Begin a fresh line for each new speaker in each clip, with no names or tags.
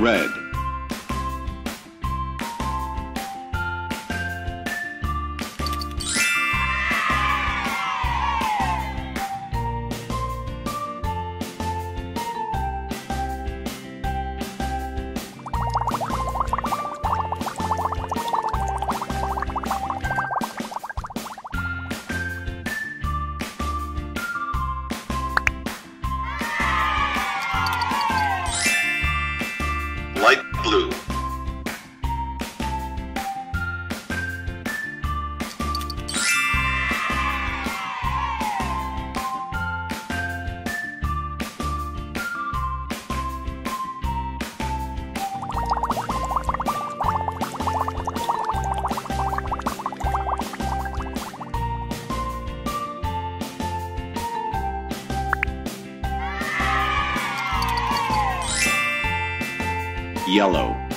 Red.
Blue,
Yellow.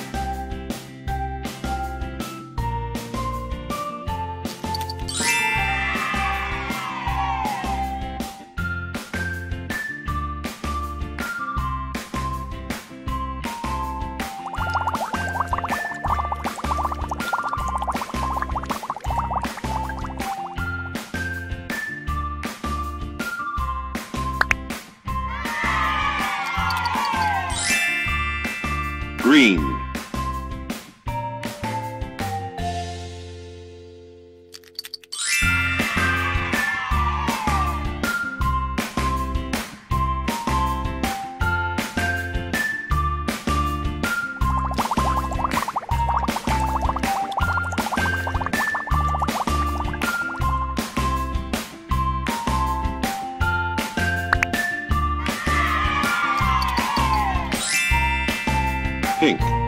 Green. Pink.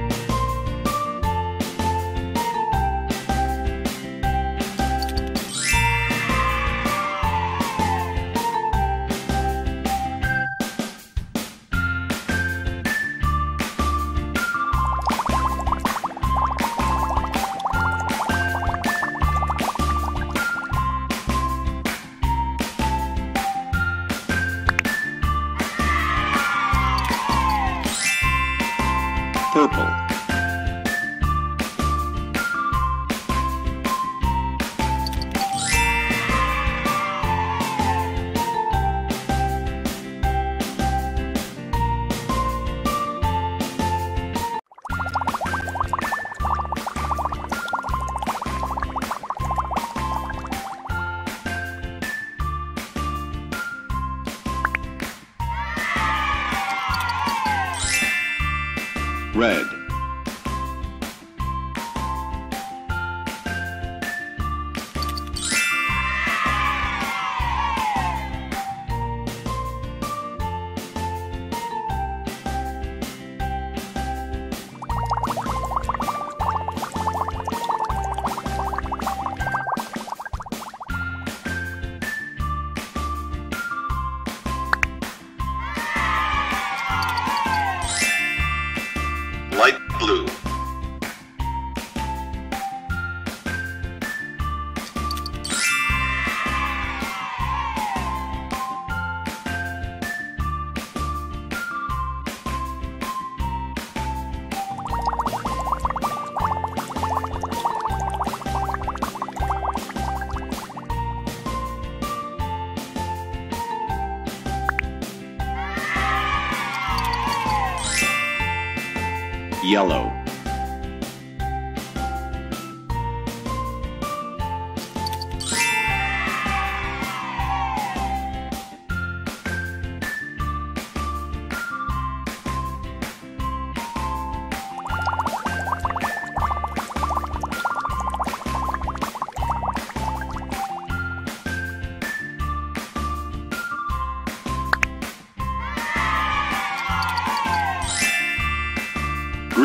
Purple. Red.
Blue,
Yellow.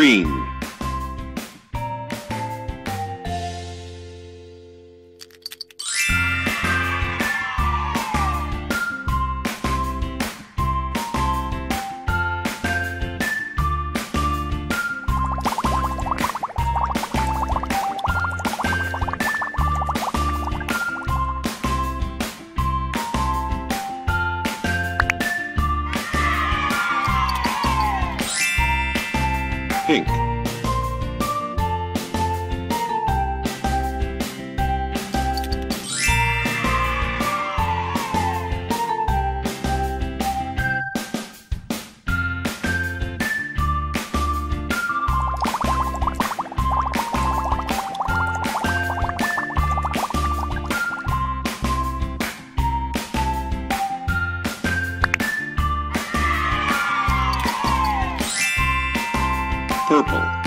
Green. Pink, purple,